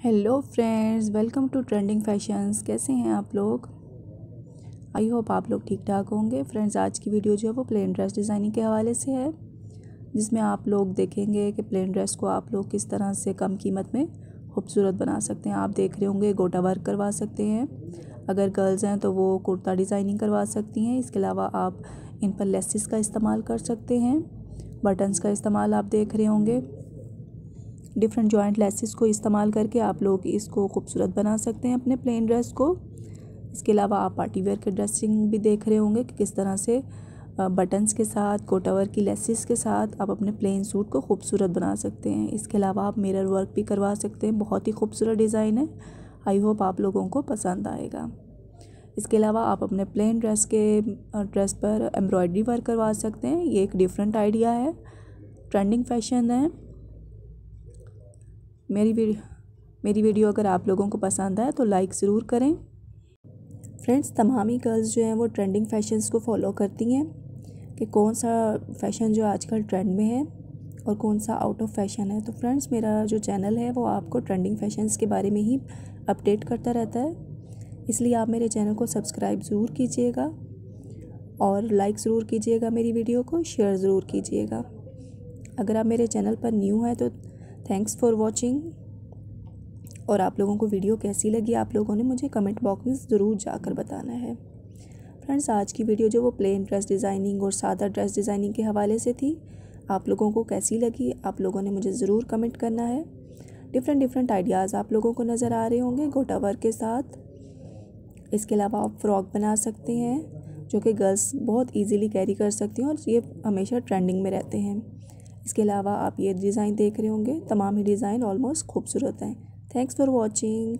Hello friends, welcome to trending fashions. कैसे हैं आप लोग? आई होप आप लोग ठीक ठाक होंगे। फ्रेंड्स, आज की वीडियो जो है वो प्लेन ड्रेस डिज़ाइनिंग के हवाले से है, जिसमें आप लोग देखेंगे कि प्लेन ड्रेस को आप लोग किस तरह से कम कीमत में खूबसूरत बना सकते हैं। आप देख रहे होंगे, गोटा वर्क करवा सकते हैं। अगर गर्ल्स हैं तो वो कुर्ता डिज़ाइनिंग करवा सकती हैं। इसके अलावा आप इन पर लेसिस का इस्तेमाल कर सकते हैं, बटन्स का इस्तेमाल आप देख रहे होंगे। डिफरेंट जॉइंट लेसिस को इस्तेमाल करके आप लोग इसको खूबसूरत बना सकते हैं अपने प्लेन ड्रेस को। इसके अलावा आप पार्टी वेयर के ड्रेसिंग भी देख रहे होंगे कि किस तरह से बटन्स के साथ कोटावर की लेसिस के साथ आप अपने प्लेन सूट को खूबसूरत बना सकते हैं। इसके अलावा आप मिरर वर्क भी करवा सकते हैं। बहुत ही खूबसूरत डिज़ाइन है। आई होप आप लोगों को पसंद आएगा। इसके अलावा आप अपने प्लेन ड्रेस के ड्रेस पर एम्ब्रॉयडरी वर्क करवा सकते हैं। ये एक डिफरेंट आइडिया है। ट्रेंडिंग फ़ैशन है। मेरी वीडियो मेरी वीडियो अगर आप लोगों को पसंद आए तो लाइक ज़रूर करें। फ्रेंड्स तमाम ही गर्ल्स जो हैं वो ट्रेंडिंग फैशंस को फॉलो करती हैं कि कौन सा फ़ैशन जो आजकल ट्रेंड में है और कौन सा आउट ऑफ़ फ़ैशन है। तो फ्रेंड्स मेरा जो चैनल है वो आपको ट्रेंडिंग फैशंस के बारे में ही अपडेट करता रहता है। इसलिए आप मेरे चैनल को सब्सक्राइब ज़रूर कीजिएगा और लाइक ज़रूर कीजिएगा मेरी वीडियो को शेयर ज़रूर कीजिएगा। अगर आप मेरे चैनल पर न्यू हैं तो थैंक्स फॉर वॉचिंग और आप लोगों को वीडियो कैसी लगी आप लोगों ने मुझे कमेंट बॉक्स में ज़रूर जाकर बताना है। फ्रेंड्स आज की वीडियो जो वो प्लेन ड्रेस डिज़ाइनिंग और सादा ड्रेस डिज़ाइनिंग के हवाले से थी, आप लोगों को कैसी लगी आप लोगों ने मुझे ज़रूर कमेंट करना है। डिफरेंट डिफरेंट आइडियाज़ आप लोगों को नज़र आ रहे होंगे गोटा वर्क के साथ। इसके अलावा आप फ्रॉक बना सकते हैं, जो कि गर्ल्स बहुत इजीली कैरी कर सकती हैं और ये हमेशा ट्रेंडिंग में रहते हैं। इसके अलावा आप ये डिज़ाइन देख रहे होंगे, तमाम ही डिज़ाइन ऑलमोस्ट खूबसूरत हैं। Thanks for watching